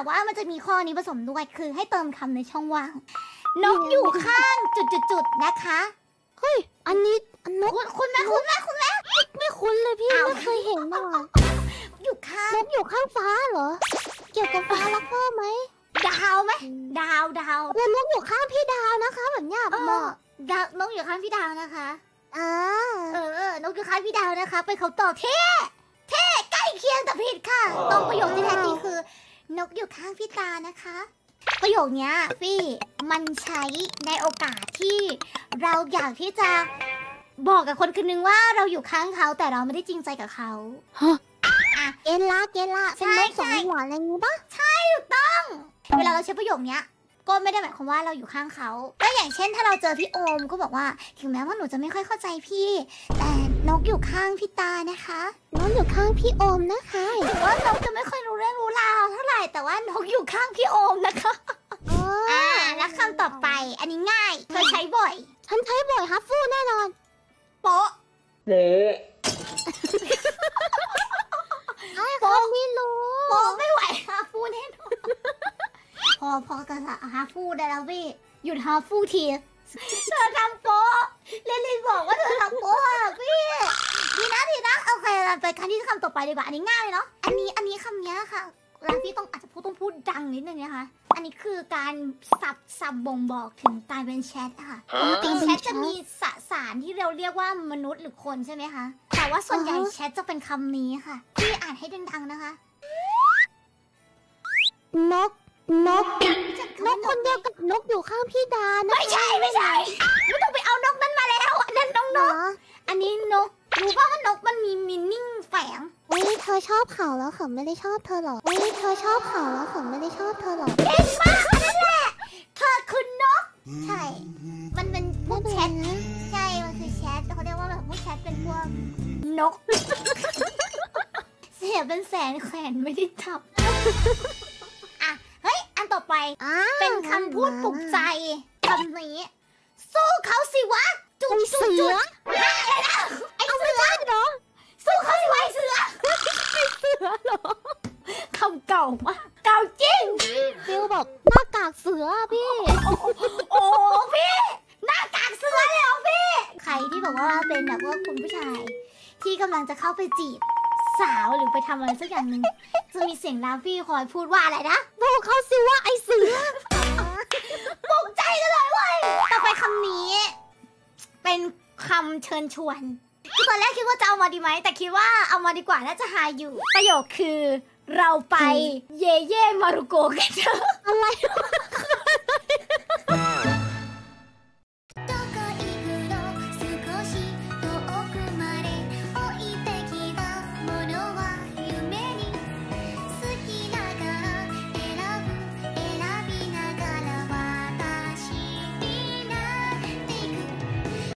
แบบว่ามันจะมีข้อนี้ผสมด้วยคือให้เติมคำในช่องว่างนกอยู่ข้างจุดๆๆนะคะ เฮ้ย อันนี้อันนกคุณคุณแม่คุณแม่คุณแม่ไม่คุ้นเลยพี่อ้าวไม่เคยเห็นมาก่อนอยู่ข้างนกอยู่ข้างฟ้าเหรอ เกี่ยวกับฟ้าลักเพิ่มไหมดาวไหมดาวดาวแล้วนกอยู่ข้างพี่ดาวนะคะ แบบเนี้ยเอเหมาะอดาวนกอยู่ข้างพี่ดาวนะคะอ่าเออเออนกอยู่ข้างพี่ดาวนะคะเป็นเขาตอบเท่เท่ใกล้เคียงแต่ผิดค่ะตรงประโยคที่แท้จริงคือ นกอยู่ข้างพี่ตานะคะ ประโยคเนี้ยฟี่มันใช้ในโอกาสที่เราอยากที่จะบอกกับคนคนนึงว่าเราอยู่ข้างเขาแต่เราไม่ได้จริงใจกับเขาฮะอะเกณละเกณละใช่เป็นนกสองใช่หัวอะไรงี้ปะเวลาเราใช้ประโยคเนี้ย ก็ไม่ได้หมายความว่าเราอยู่ข้างเขาก็อย่างเช่น ถ้าเราเจอพี่โอมก็บอกว่า ถึงแม้ว่าหนูจะไม่ค่อยเข้าใจพี่ แต่นกอยู่ข้างพี่ตานะคะนกอยู่ข้างพี่โอมนะคะถึงว่านกจะไม่ค่อยรู้เรื่องรู้ราวเท่าไหร่แต่ว่านกอยู่ข้างพี่โอมนะคะอ๋อออ่าแล้วคำต่อไป อันนี้ง่ายเธอใช้บ่อย ฉันใช้บ่อยฮัฟฟูแน่นอนโป๊ะไอ้คนไม่รู้ โป๊ะไม่ไหวฮาฟูแน่นอน พอพอกันละฮาฟูได้แล้วพี่ หยุดฮาฟูที เธอทำโป๊ะเลลินบอกว่าเธอทำโป๊ะอะพี่ดีนะดีนะโอเคเราไปกันที่คำต่อไปดีกว่า อันนี้ง่ายเนาะ อันนี้อันนี้คำเนี้ยค่ะแล้วพี่ต้องอาจจะพูดต้องพูดดังนิดนึงนะคะ อันนี้คือการสับสับบ่งบอกถึงการเป็นแชทอะค่ะในแชทจะมีสสารที่เราเรียกว่ามนุษย์หรือคนใช่ไหมคะ แต่ว่าส่วนใหญ่อ่าฮะแชทจะเป็นคำนี้ค่ะที่อ่านให้ดังๆนะคะ นก นกนกคนเดียวกับนกอยู่ข้างพี่ดานะไม่ใช่ไม่ใช่ไม่ต้องไปเอานกนั้นมาแล้วอันนั้นน้องเหนรกออันนี้นกรู้ป่าว่านกมันมีมินนิ่งแฝงเฮ้ยเธอชอบเขาแล้วเขาไม่ได้ชอบเธอหรอเฮ้ยเธอชอบเขาแล้วเขาไม่ได้ชอบเธอหรอเก่งมากอันนั้นแหละเธอคือนกใช่มันเป็นพวกแชทนะใช่มันคือแชทเขาเรียกว่าแบบพวกแชทเป็นพวกนก เสียเป็นแสนแขวนไม่ได้จับอะเฮ้ย อันต่อไปอ่าเป็นคำพูดปลุกใจคำนี้ สู้เขาสิวะ จุกไอจุกเสืจุอกอะไรนะไอเอาเสืไม่อได้เหรอสู้เขาสิวะไอเสือเสือเหรอคำเก่ามากเก่าจริงฟิลบอกหน้ากากเสืออะพี่ โอ้พี่หน้ากากเสือเลยเหรอพี่ ใครที่บอกว่าเป็นแบบว่าคุณผู้ชาย ที่กำลังจะเข้าไปจีบ สาวหรือไปทำอะไรสักอย่างหนึ่งจะมีเสียงลาฟี่คอยพูดว่าอะไรนะบอกเขาสิว่าไอเสือปลุกใจกันเลยเว้ยต่อไปคำนี้ เป็นคำเชิญชวนคือตอนแรกคิดว่าจะเอามาดีไหมแต่คิดว่าเอามาดีกว่าน่าจะหาอยู่ ประโยคคือเราไปเย่เย่มารุโกะกันเถอะอะไร